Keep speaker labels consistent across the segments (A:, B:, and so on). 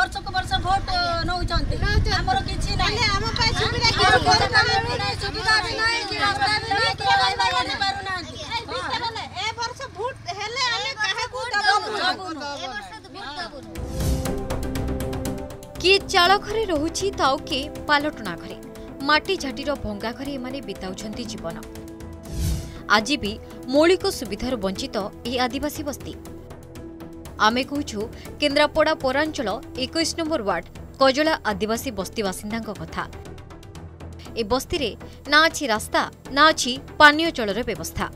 A: ବର୍ଷକୁ ବର୍ଷ ଭୋଟ ନଉଛନ୍ତି। ଆମର କିଛି ନାହିଁ।
B: ଆମ ପାଇଁ ସୁବିଧା
A: ଆମର କିଛି କାମ ବି ନାହିଁ, ସୁବିଧା ବି ନାହିଁ, କି ରାସ୍ତା ବି ନାହିଁ, କି ଖାଇବା ଜାଣି ପାରୁନାହାନ୍ତି।
B: ଏ ବର୍ଷ ଭୋଟ ହେଲେ ଆମେ କାହାକୁ ଦବୁନୁ।
C: କିଏ ଚାଳ ଘରେ ରହୁଛି ତ ଆଉ କିଏ ପାଲଟଣା ଘରେ? ମାଟି ଝାଟିର ଭଙ୍ଗା ଘରେ ଏମାନେ ବିତାଉଛନ୍ତି ଜୀବନ। ଆଜି ବି ମୌଳିକ ସୁବିଧାରୁ ବଞ୍ଚିତ ଏହି ଆଦିବାସୀ ବସ୍ତି। ଆମେ କହୁଛୁ କେନ୍ଦ୍ରାପଡ଼ା ପୌରାଞ୍ଚଳ ଏକୋଇଶ ନମ୍ବର ୱାର୍ଡ କଜଳା ଆଦିବାସୀ ବସ୍ତି ବାସିନ୍ଦାଙ୍କ କଥା। ଏ ବସ୍ତିରେ ନା ଅଛି ରାସ୍ତା ନା ଅଛି ପାନୀୟ ଜଳର ବ୍ୟବସ୍ଥା।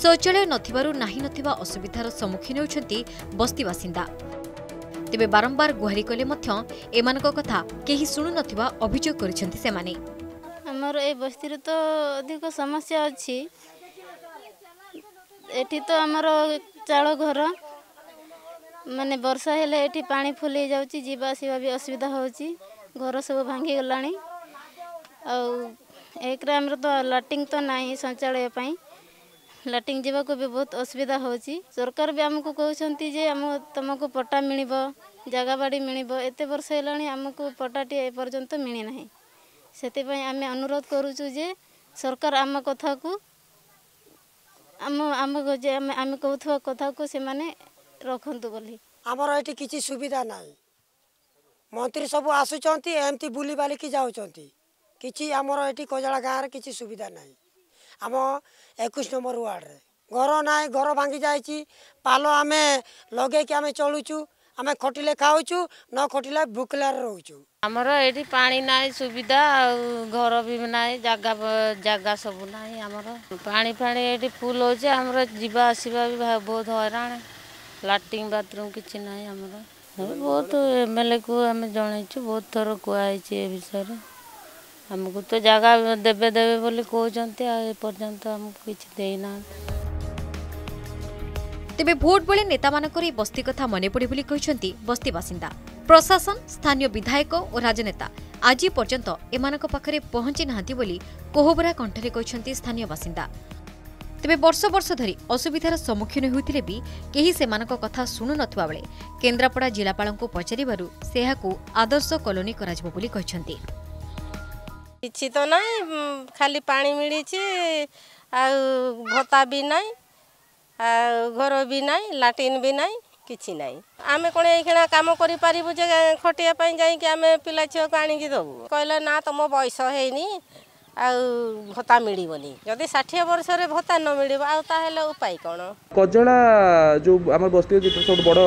C: ଶୌଚାଳୟ ନଥିବାରୁ ନାହିଁ ନଥିବା ଅସୁବିଧାର ସମ୍ମୁଖୀନ ହେଉଛନ୍ତି ବସ୍ତି ବାସିନ୍ଦା। ତେବେ ବାରମ୍ବାର ଗୁହାରି କଲେ ମଧ୍ୟ ଏମାନଙ୍କ କଥା କେହି ଶୁଣୁନଥିବା ଅଭିଯୋଗ କରିଛନ୍ତି ସେମାନେ।
D: ଆମର ଏ ବସ୍ତିରେ ତ ଅଧିକ ସମସ୍ୟା ଅଛି। ଏଠି ତ ଆମର ଚାଳ ଘର। ମାନେ ବର୍ଷା ହେଲେ ଏଠି ପାଣି ଫୁଲି ଯାଉଛି ଯିବା ଆସିବା ବି ଅସୁବିଧା ହେଉଛି। ଘର ସବୁ ଭାଙ୍ଗିଗଲାଣି। ଆଉ ଏକରେ ଆମର ତ ଲାଟ୍ରିନ୍ ତ ନାହିଁ ଶୌଚାଳୟ ପାଇଁ। ଲାଟ୍ରିନ୍ ଯିବାକୁ ବି ବହୁତ ଅସୁବିଧା ହେଉଛି। ସରକାର ବି ଆମକୁ କହୁଛନ୍ତି ଯେ ଆମ ତୁମକୁ ପଟା ମିଳିବ ଜାଗା ବାଡ଼ି ମିଳିବ। ଏତେ ବର୍ଷ ହେଲାଣି ଆମକୁ ପଟାଟିଏ ଏପର୍ଯ୍ୟନ୍ତ ମିଳିନାହିଁ। ସେଥିପାଇଁ ଆମେ ଅନୁରୋଧ କରୁଛୁ ଯେ ସରକାର ଆମ କଥାକୁ ଆମ ଆମ ଯେ ଆମେ ଆମେ କହୁଥିବା କଥାକୁ ସେମାନେ ରଖନ୍ତୁ ବୋଲି।
E: ଆମର ଏଠି କିଛି ସୁବିଧା ନାହିଁ। ମନ୍ତ୍ରୀ ସବୁ ଆସୁଛନ୍ତି ଏମିତି ବୁଲି ବାଲିକି ଯାଉଛନ୍ତି। କିଛି ଆମର ଏଠି କଜଳା ଗାଁରେ କିଛି ସୁବିଧା ନାହିଁ। ଆମ ଏକୋଇଶ ନମ୍ବର ୱାର୍ଡ଼ରେ। ଘର ନାହିଁ ଘର ଭାଙ୍ଗି ଯାଇଛି। ପାଲ ଆମେ ଲଗେଇକି ଆମେ ଚଳୁଛୁ ଆମେ ଖଟିଲେ ଖାଉଛୁ ନ ଖଟିଲେ ଭୁକିଲାରେ ରହୁଛୁ।
F: ଆମର ଏଠି ପାଣି ନାହିଁ ସୁବିଧା ଆଉ ଘର ବି ନାହିଁ ଜାଗା ଜାଗା ସବୁ ନାହିଁ ଆମର। ପାଣି ଫାଣି ଏଠି ଫୁଲ ହେଉଛି ଆମର ଯିବା ଆସିବା ବି ଭା- ବହୁତ ହଇରାଣ। ଲାଟ୍ରିନ୍ ବାଥରୁମ୍ କିଛି ନାହିଁ ଆମର। ଏ ବହୁତ ଏମ୍ଏଲ୍ଏକୁ ଆମେ ଜଣେଇଛୁ ବହୁତ ଥର କୁହାହେଇଛି ଏ ବିଷୟରେ। ଆମକୁ ତ ଜାଗା ଦେବେ ଦେବେ ବୋଲି କହୁଛନ୍ତି ଆଉ ଏପର୍ଯ୍ୟନ୍ତ ଆମକୁ କିଛି ଦେଇନାହାନ୍ତି।
C: ତେବେ ଭୋଟ ବେଳେ ନେତାମାନଙ୍କର ଏହି ବସ୍ତି କଥା ମନେ ପଡ଼େ ବୋଲି କହିଛନ୍ତି ବସ୍ତି ବାସିନ୍ଦା। ପ୍ରଶାସନ ସ୍ଥାନୀୟ ବିଧାୟକ ଓ ରାଜନେତା ଆଜି ପର୍ଯ୍ୟନ୍ତ ଏମାନଙ୍କ ପାଖରେ ପହଞ୍ଚି ନାହାନ୍ତି ବୋଲି କୋହବରା କଣ୍ଠରେ କହିଛନ୍ତି ସ୍ଥାନୀୟ ବାସିନ୍ଦା। ତେବେ ବର୍ଷ ବର୍ଷ ଧରି ଅସୁବିଧାର ସମ୍ମୁଖୀନ ହେଉଥିଲେ ବି କେହି ସେମାନଙ୍କ କଥା ଶୁଣୁନଥିବା ବେଳେ କେନ୍ଦ୍ରାପଡ଼ା ଜିଲ୍ଲାପାଳଙ୍କୁ ପଚାରିବାରୁ ସେ ଏହାକୁ ଆଦର୍ଶ କଲୋନୀ କରାଯିବ ବୋଲି କହିଛନ୍ତି।
G: କିଛି ତ ନାହିଁ ଉମ୍, ଖାଲି ପାଣି ମିଳିଛି ଆଉ ଭତ୍ତା ବି ନାହିଁ ଆଉ ଘର ବି ନାହିଁ ଲାଟ୍ରିନ୍ ବି ନାହିଁ କିଛି ନାହିଁ। ଆମେ କ'ଣ ଏଇଖିଣା କାମ କରିପାରିବୁ ଯେ ଖଟିବା ପାଇଁ ଯାଇକି ଆମେ ପିଲା ଝିଅକୁ ଆଣିକି ଦେବୁ। କହିଲେ ନା ତମ ବୟସ ହେଇନି ଆଉ ଭତ୍ତା ମିଳିବନି। ଯଦି ଷାଠିଏ ବର୍ଷରେ ଭତ୍ତା ନ ମିଳିବ ଆଉ ତାହେଲେ ଉପାୟ କ'ଣ?
H: କଜଳା ଯେଉଁ ଆମର ବସ୍ତି ଅଛି ସବୁଠୁ ବଡ଼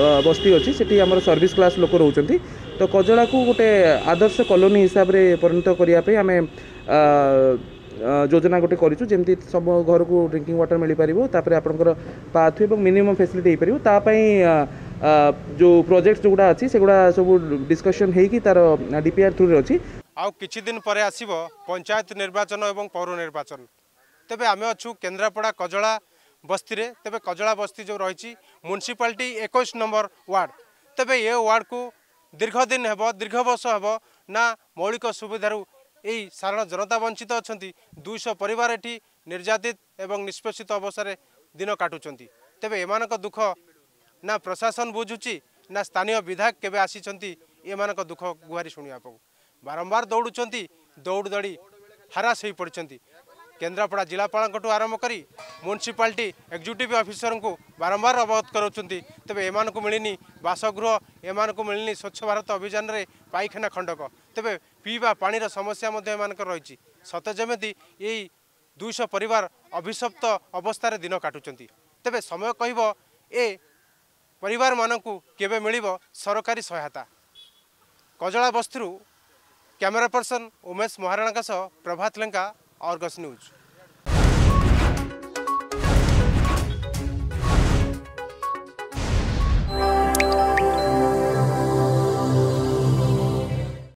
H: ଅ, ବସ୍ତି ଅଛି ସେଠି ଆମର ସର୍ଭିସ୍ କ୍ଲାସ୍ ଲୋକ ରହୁଛନ୍ତି। ତ କଜଳାକୁ ଗୋଟେ ଆଦର୍ଶ କଲୋନୀ ହିସାବରେ ପରିଣତ କରିବା ପାଇଁ ଆମେ ଆ, ଆ, ଯୋଜନା ଗୋଟେ କରିଛୁ ଯେମିତି ସବୁ ଘରକୁ ଡ୍ରିଙ୍କିଂ ୱାଟର ମିଳିପାରିବ ତାପରେ ଆପଣଙ୍କର ପାଥ୍ ଏବଂ ମିନିମମ୍ ଫେସିଲିଟି ହେଇପାରିବ ତା ପାଇଁ ଆ, ଆ, ଯେଉଁ ପ୍ରୋଜେକ୍ଟ ଯେଉଁଗୁଡ଼ା ଅଛି ସେଗୁଡ଼ା ସବୁ ଡିସ୍କସନ୍ ହେଇକି ତାର ଡିପିଆର୍ ଥ୍ରୁରେ ଅଛି।
I: ଆଉ କିଛି ଦିନ ପରେ ଆସିବ ପଞ୍ଚାୟତ ନିର୍ବାଚନ ଏବଂ ପୌର ନିର୍ବାଚନ। ତେବେ ଆମେ ଅଛୁ କେନ୍ଦ୍ରାପଡ଼ା କଜଳା ବସ୍ତିରେ। ତେବେ କଜଳା ବସ୍ତି ଯେଉଁ ରହିଛି ମ୍ୟୁନିସିପାଲିଟି ଏକୋଇଶ ନମ୍ବର ୱାର୍ଡ଼। ତେବେ ଏ ୱାର୍ଡ଼କୁ ଦୀର୍ଘ ଦିନ ହେବ ଦୀର୍ଘ ବର୍ଷ ହେବ ନା ମୌଳିକ ସୁବିଧାରୁ ଏହି ସାଧାରଣ ଜନତା ବଞ୍ଚିତ ଅଛନ୍ତି ଦୁଇଶହ ପରିବାର ଏଠି ନିର୍ଯାତିତ ଏବଂ ନିଷ୍ପେଷିତ ଅବସ୍ଥାରେ ଦିନ କାଟୁଛନ୍ତି। ତେବେ ଏମାନଙ୍କ ଦୁଃଖ ନା ପ୍ରଶାସନ ବୁଝୁଛି ନା ସ୍ଥାନୀୟ ବିଧାୟକ କେବେ ଆସିଛନ୍ତି ଏମାନଙ୍କ ଦୁଃଖ ଗୁହାରି ଶୁଣିବା ପାଇଁ ବାରମ୍ବାର ଦୌଡ଼ୁଛନ୍ତି ଦୌଡ଼ି ଦୌଡ଼ି ହରାସ ହୋଇପଡ଼ିଛନ୍ତି। କେନ୍ଦ୍ରାପଡ଼ା ଜିଲ୍ଲାପାଳଙ୍କଠୁ ଆରମ୍ଭ କରି ମ୍ୟୁନିସିପାଲିଟି ଏକ୍ଜିକ୍ୟୁଟିଭ୍ ଅଫିସରଙ୍କୁ ବାରମ୍ବାର ଅବଗତ କରାଉଛନ୍ତି। ତେବେ ଏମାନଙ୍କୁ ମିଳିନି ବାସଗୃହ ଏମାନଙ୍କୁ ମିଳିନି ସ୍ୱଚ୍ଛ ଭାରତ ଅଭିଯାନରେ ପାଇଖାନା ଖଣ୍ଡକ। ତେବେ ପିଇବା ପାଣିର ସମସ୍ୟା ମଧ୍ୟ ଏମାନଙ୍କର ରହିଛି। ସତେ ଯେମିତି ଏଇ ଦୁଇଶହ ପରିବାର ଅଭିଶପ୍ତ ଅବସ୍ଥାରେ ଦିନ କାଟୁଛନ୍ତି। ତେବେ ସମୟ କହିବ ଏ ପରିବାରମାନଙ୍କୁ କେବେ ମିଳିବ ସରକାରୀ ସହାୟତା? କଜଳା ବସ୍ତିରୁ କ୍ୟାମେରା ପର୍ସନ ଉମେଶ ମହାରଣାଙ୍କ ସହ ପ୍ରଭାତ ଲେଙ୍କା ଅର୍ଗସ୍ ନ୍ୟୁଜ୍